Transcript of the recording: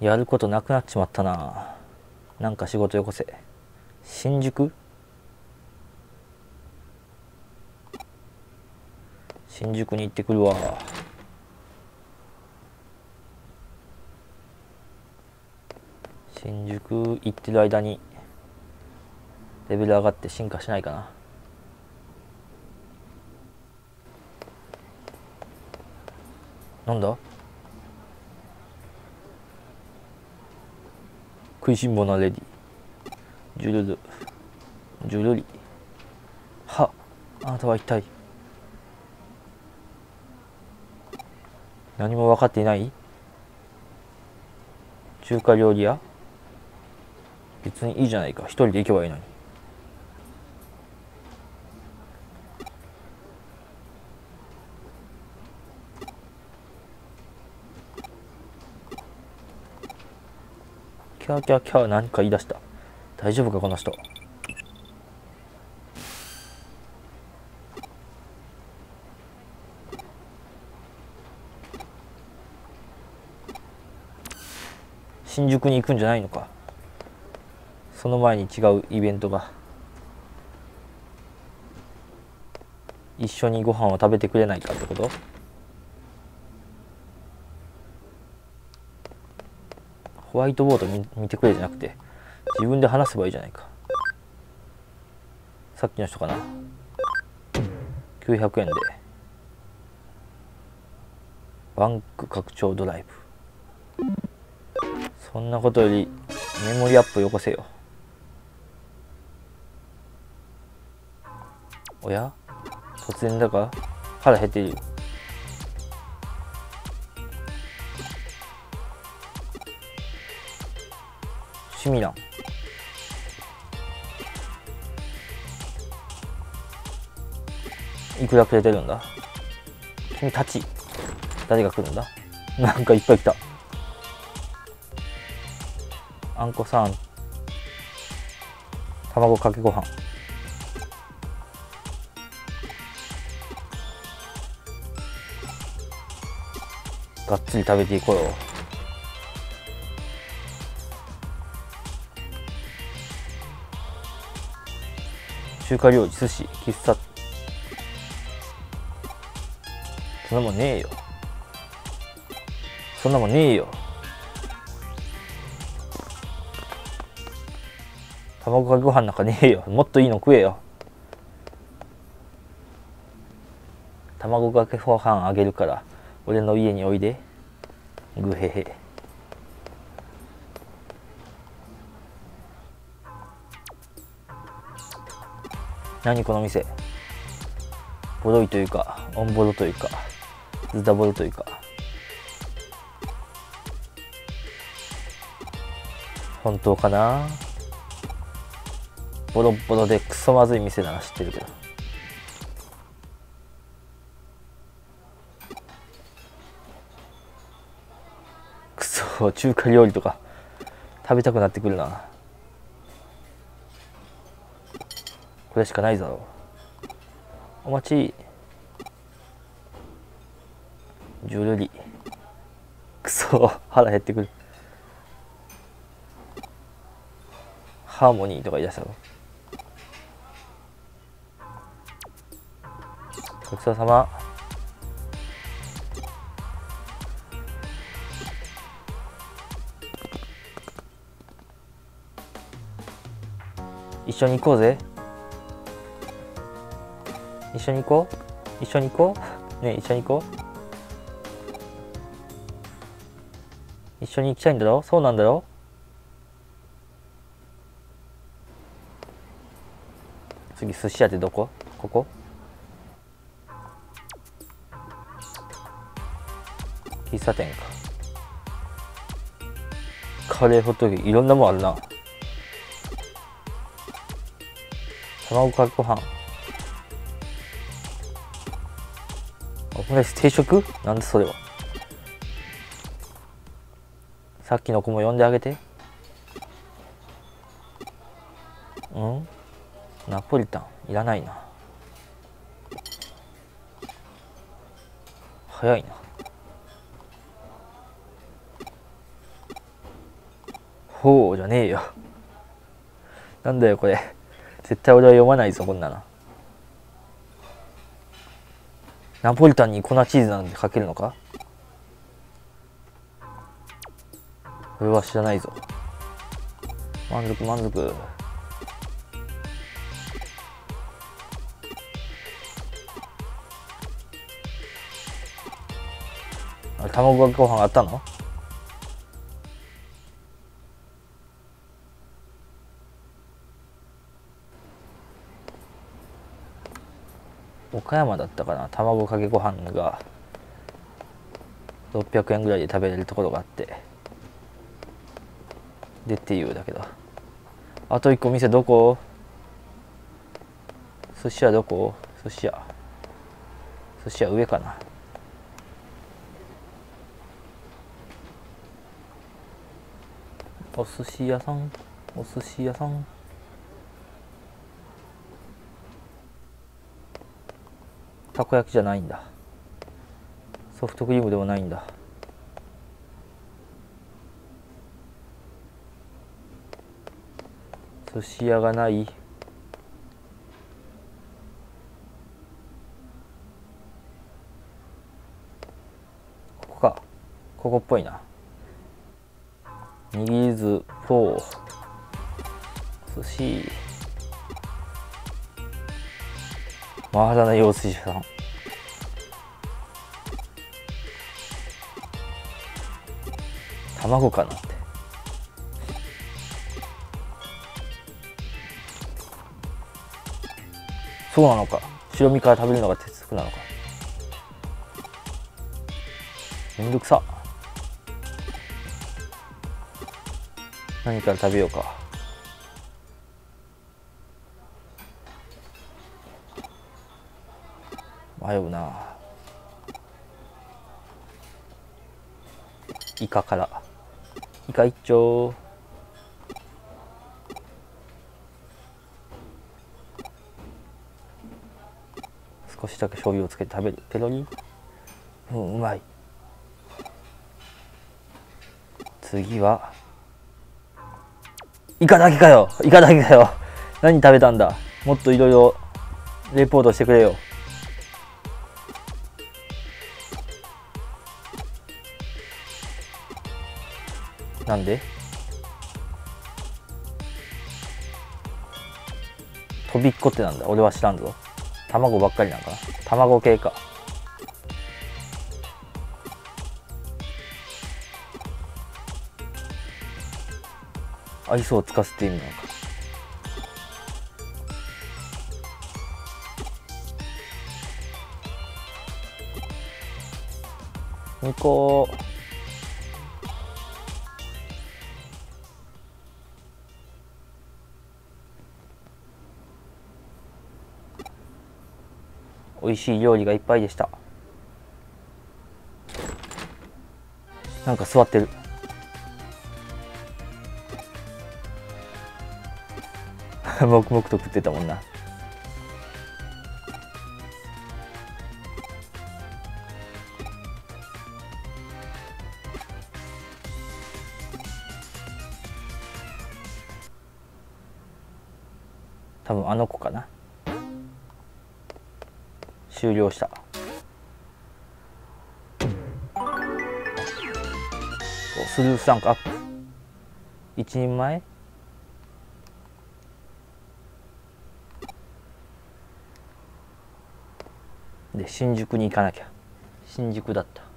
やることなくなっちまったな。なんか仕事よこせ。新宿？新宿に行ってくるわ。新宿行ってる間にレベル上がって進化しないかな。なんだ？食いしん坊なレディジュルル。ジュルリ。は。あなたは一体。何も分かっていない？中華料理屋？別にいいじゃないか。一人で行けばいいのに。キャーキャーキャー何か言い出した。大丈夫かこの人。新宿に行くんじゃないのか。その前に違うイベントが。一緒にご飯を食べてくれないかってこと？ホワイトボード見見てくれじゃなくて自分で話せばいいじゃないか。さっきの人かな？900円で。バンク拡張ドライブ。そんなことよりメモリアップよこせよ。おや？突然だが？腹減っている趣味ないくらくれてるんだ？君たち誰が来るんだ？なんかいっぱい来た。あんこさん卵かけご飯。がっつり食べていこうよ。中華料理寿司喫茶。そんなもんねえよ。そんなもんねえよ。卵かけご飯なんかねえよ。もっといいの食えよ。卵かけご飯あげるから俺の家においで。ぐへへ。何この店？ボロいというかオンボロというかズタボロというか。本当かな？ボロボロでクソまずい店なら知ってるけど。クソ中華料理とか食べたくなってくるな。これしかないぞ。お待ち。ジュルリクソ。腹減ってくる。ハーモニーとか言い出したの。ごちそうさま。一緒に行こうぜ。一緒に行こう。一緒に行こう。ね一緒に行こう。一緒に行きたいんだろ？そうなんだろ？次寿司屋ってどこ？ここ？喫茶店か。カレーホットケーキ。いろんなもんあるな。卵かけご飯。ムライス定食？なんでそれは？さっきの子も呼んであげて。うん？ナポリタン？いらないな。早いな。ほうじゃねえよ。なんだよこれ。絶対俺は読まないぞこんなの。ナポリタンに粉チーズなんてかけるのか？俺は知らないぞ。満足満足。あ卵かけご飯あったの？岡山だったかな卵かけご飯が600円ぐらいで食べれるところがあってでっていうだけどあと一個店どこ？寿司屋どこ？寿司屋。寿司屋上かな。お寿司屋さん？お寿司屋さん？たこ焼きじゃないんだ。ソフトクリームでもないんだ。寿司屋がない。ここか。ここっぽいな。握りずフォー寿司。回らないお寿司屋さん。卵かなって。そうなのか。白身から食べるのが鉄則なのか。めんどくさ。何から食べようか。迷うな。イカから。イカ一丁。少しだけ醤油をつけて食べる。ペロリうんうまい。次は。イカだけかよ。イカだけかよ。何食べたんだ？もっといろいろレポートしてくれよ。なんで？とびっこってなんだ？俺は知らんぞ。卵ばっかりなんかな？卵系か。愛想をつかすって意味なのか2個美味しい料理がいっぱいでした。なんか座ってる。黙々と食ってたもんな。多分あの子かな。終了した。スルースランクアップ。一人前。で新宿に行かなきゃ。新宿だった。